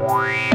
Hey,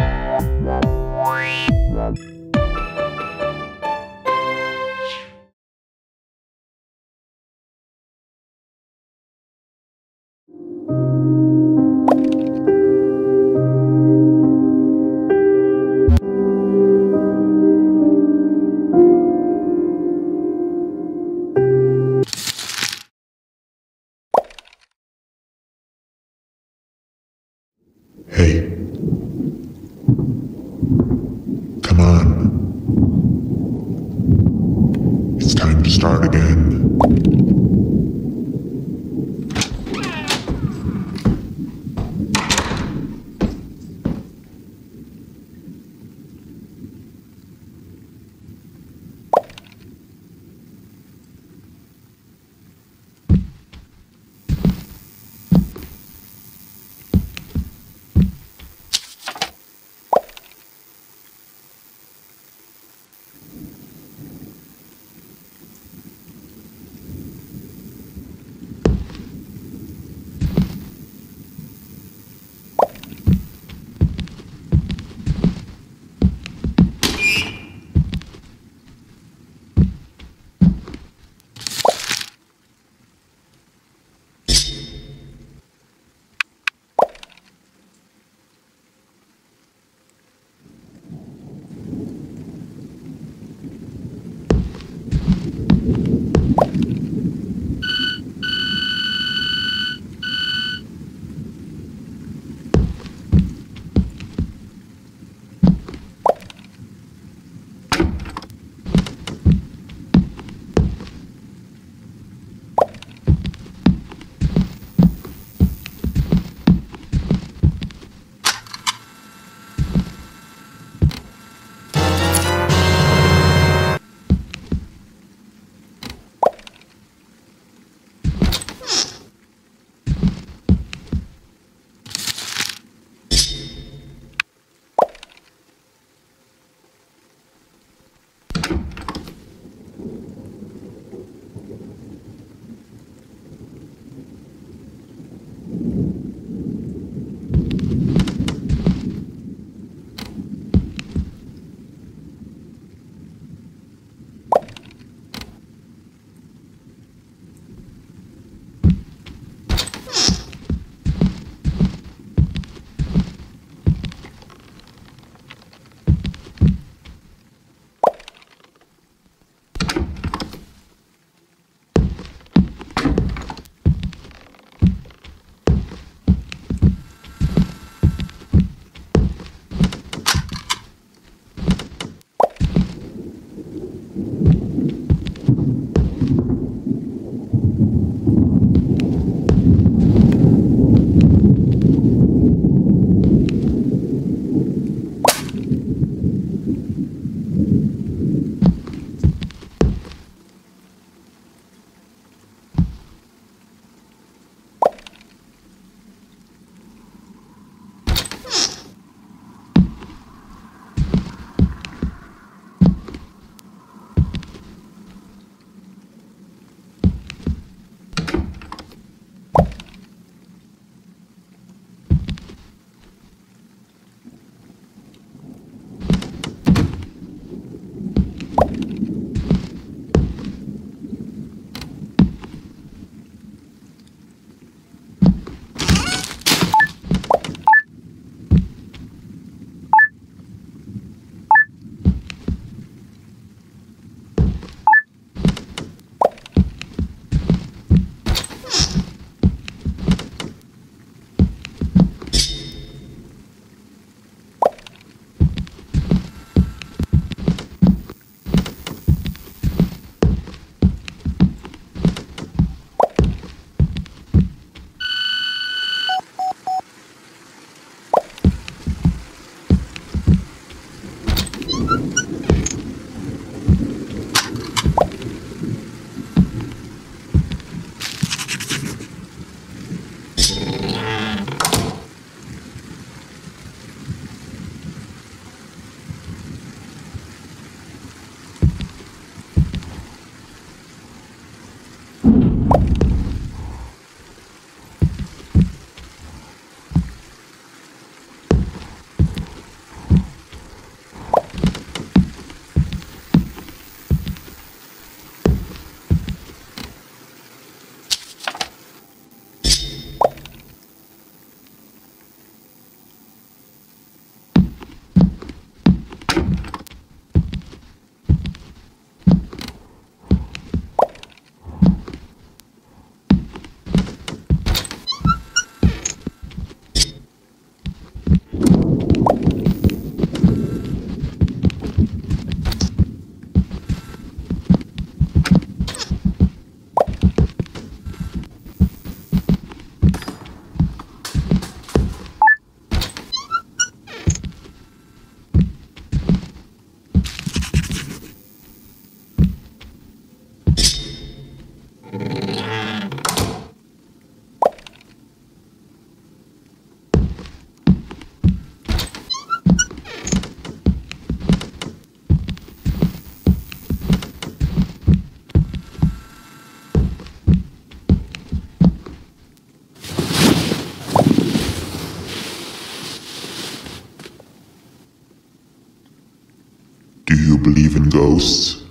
Do you believe in ghosts?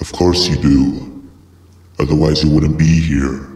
Of course you do. Otherwise, you wouldn't be here.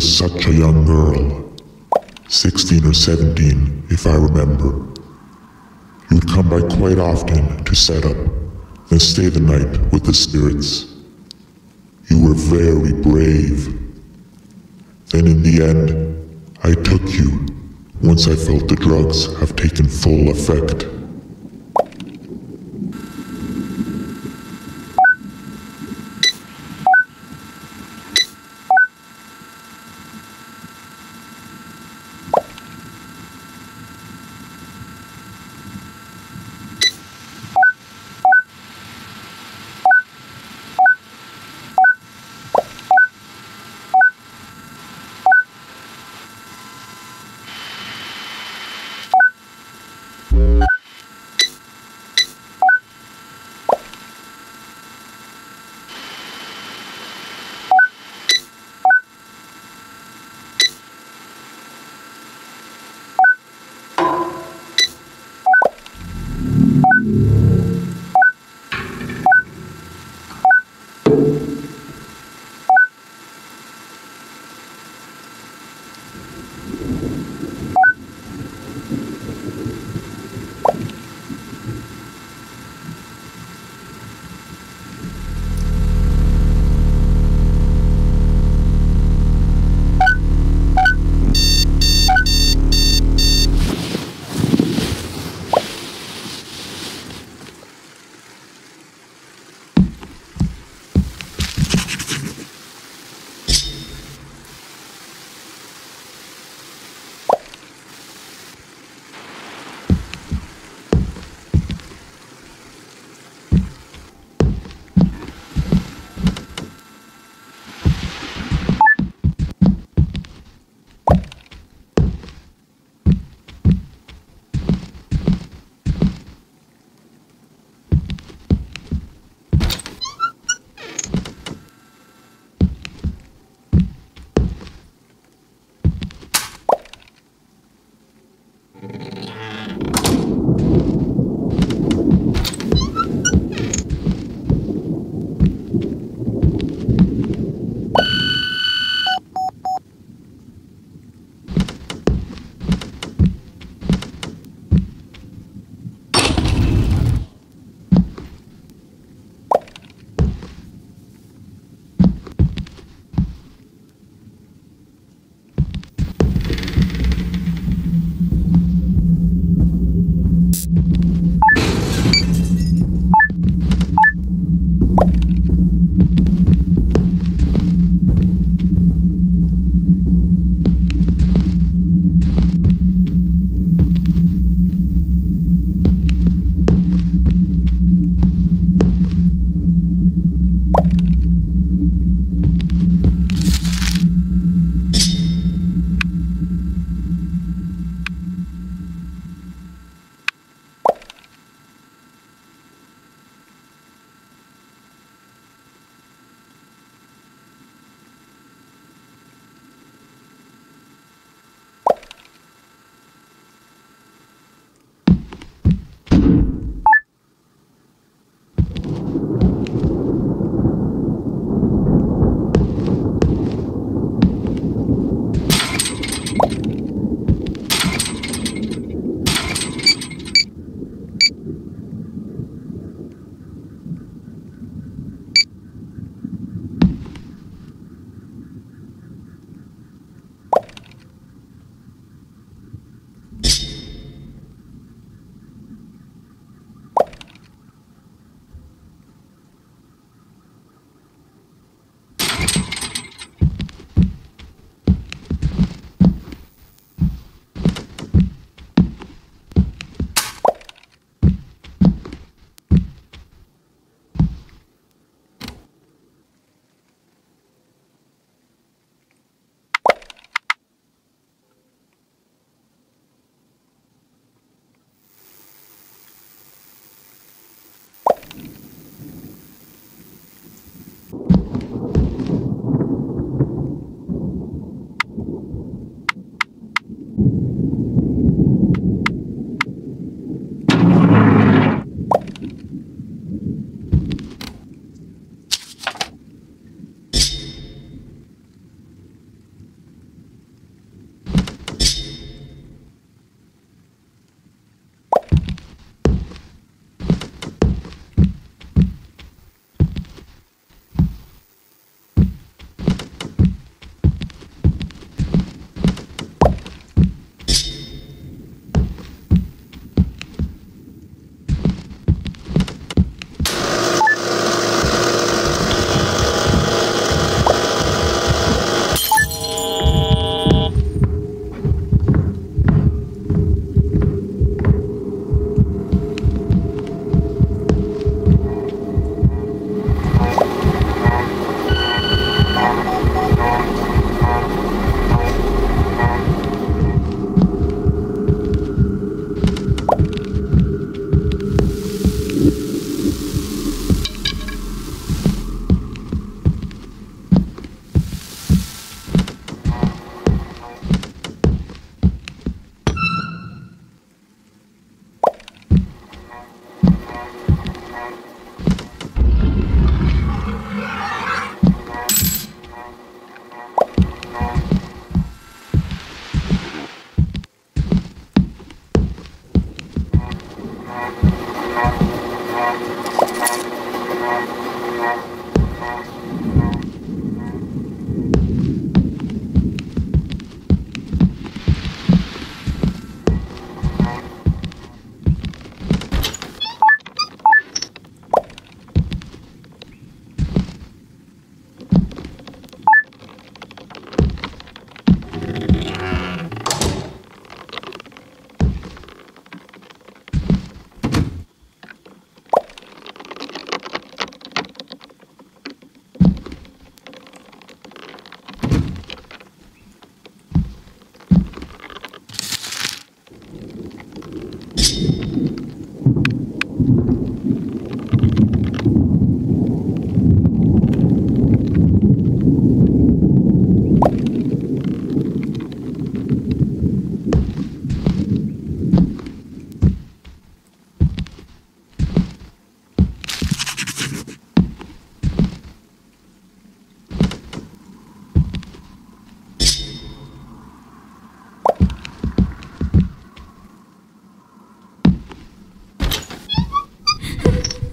Such a young girl. Sixteen or seventeen, if I remember. You would come by quite often to set up, then stay the night with the spirits. You were very brave. Then in the end, I took you once I felt the drugs have taken full effect.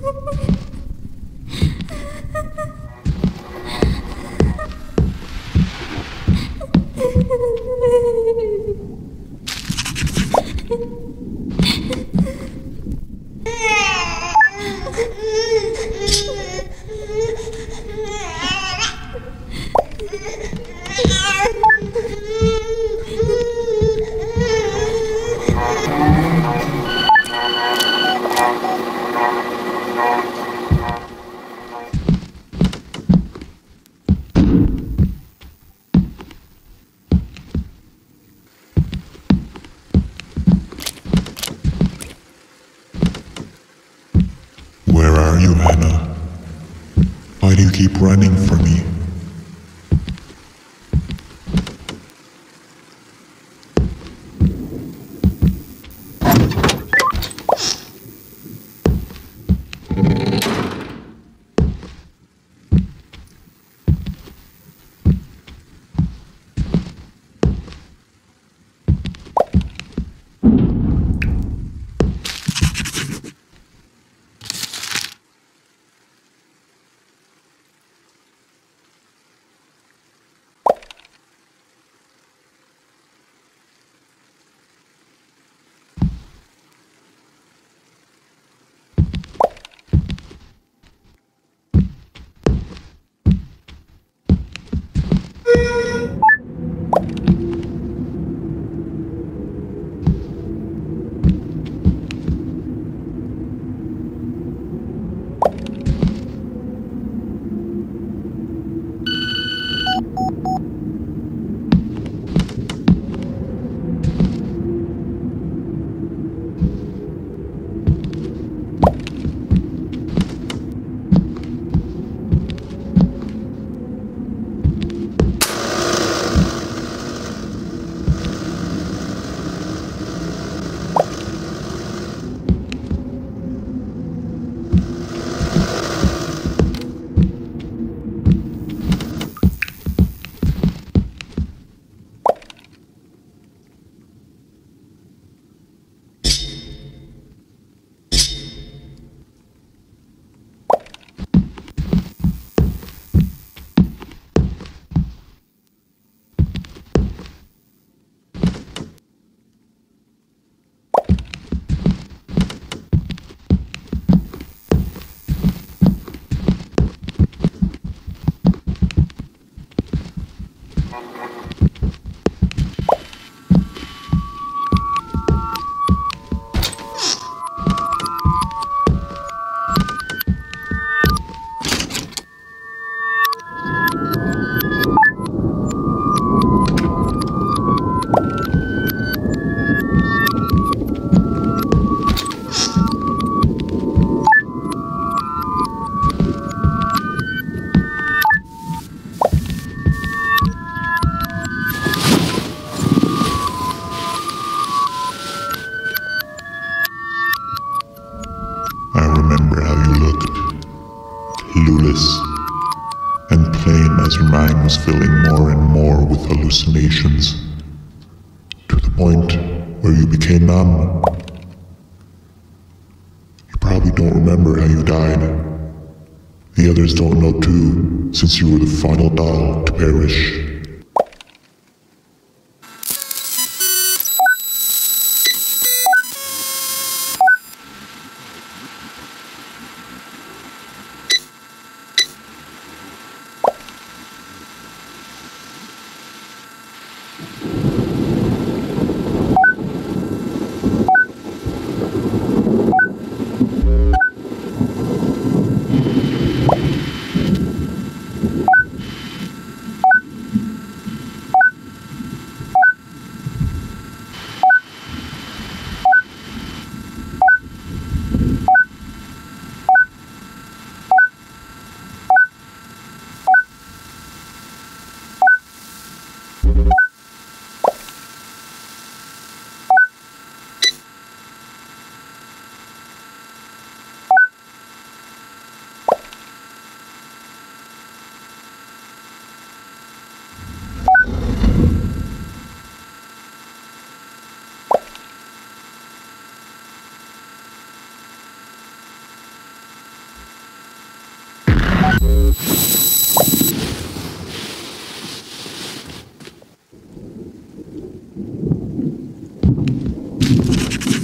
Woo-hoo!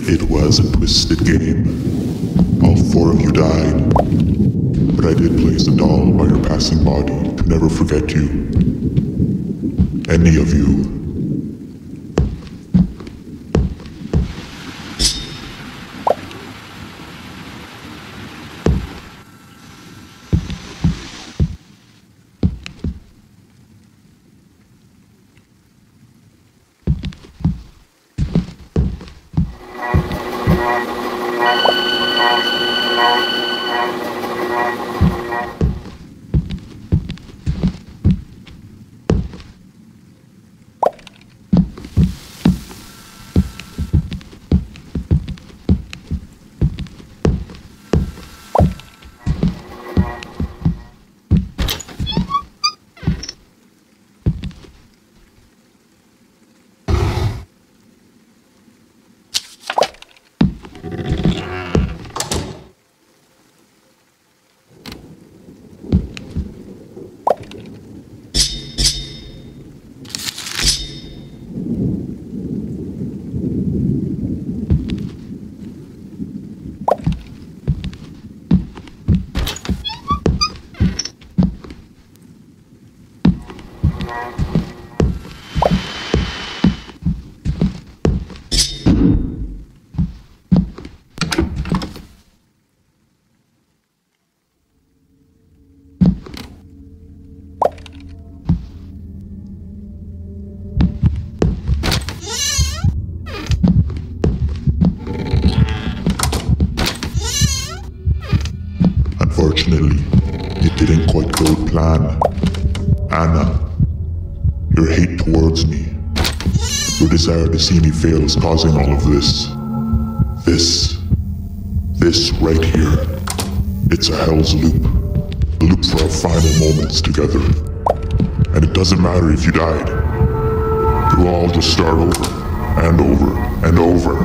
It was a twisted game. All four of you died. But I did place a doll by your passing body to never forget you. Any of you. Desire to see me fail is causing all of this. This, this right here. It's a hell's loop. A loop for our final moments together. And it doesn't matter if you died. Will all just start over, and over, and over.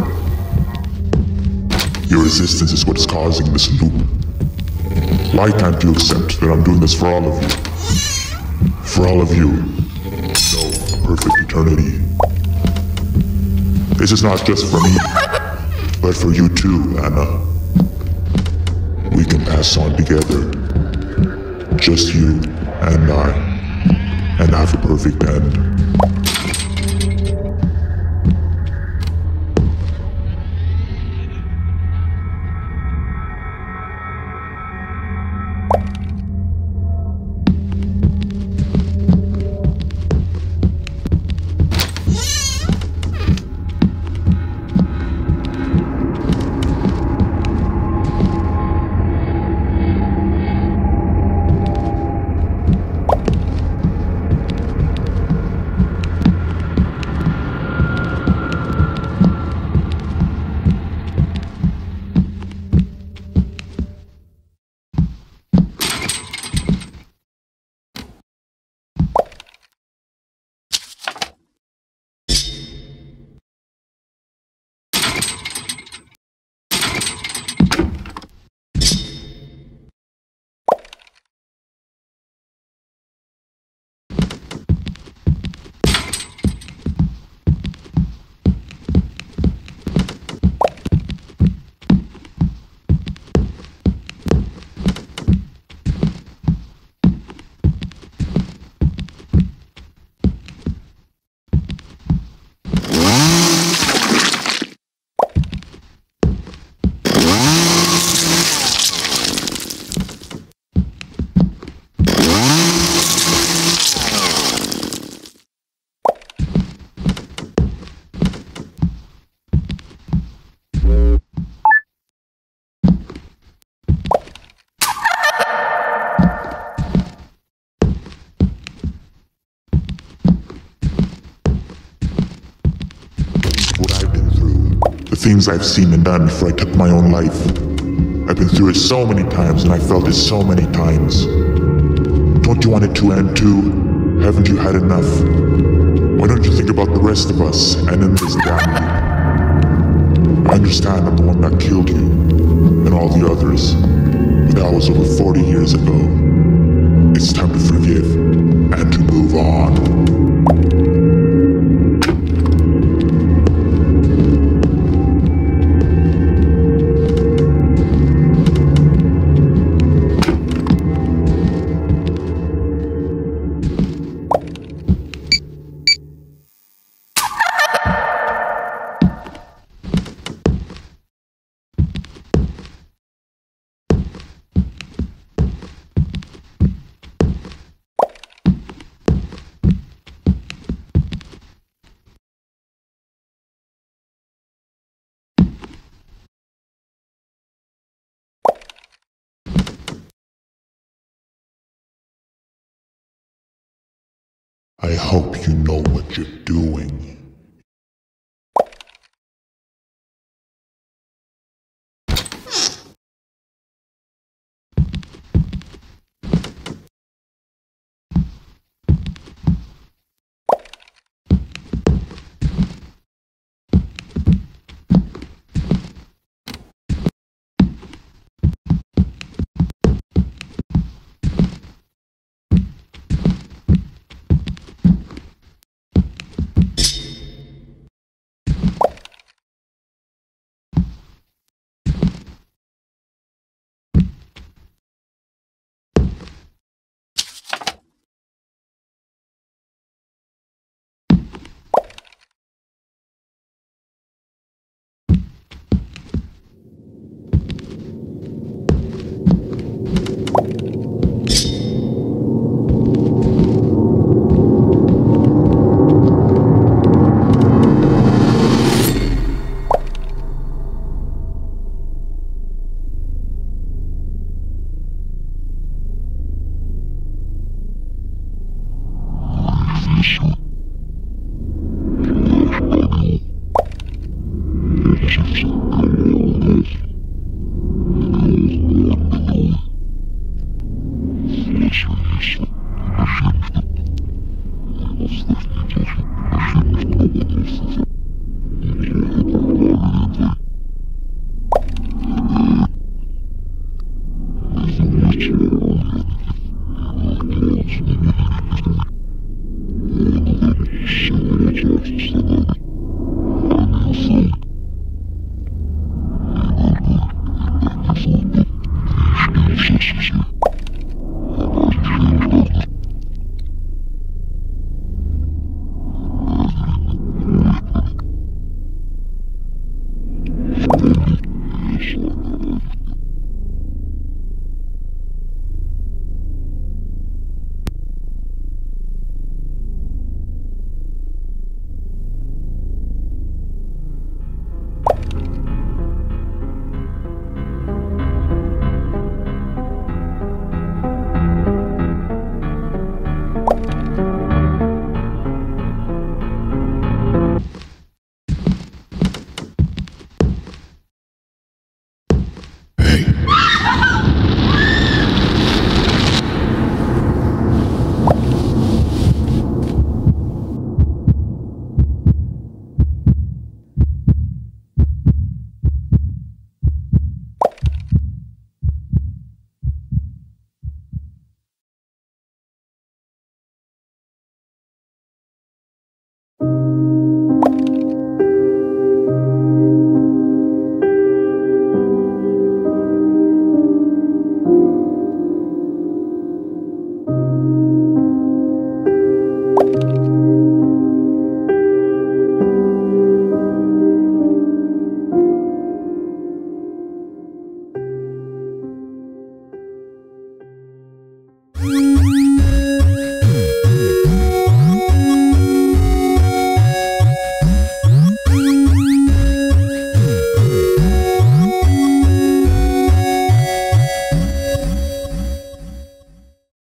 Your resistance is what's causing this loop. Why can't you accept that I'm doing this for all of you? For all of you. No, perfect eternity. This is not just for me, but for you too, Anna. We can pass on together. Just you and I. And have a perfect end. Things I've seen and done before I took my own life. I've been through it so many times and I felt it so many times. Don't you want it to end too? Haven't you had enough? Why don't you think about the rest of us and then this damn I understand I'm the one that killed you and all the others, but that was over 40 years ago. It's time to forgive and to move on. I hope you know what you're doing.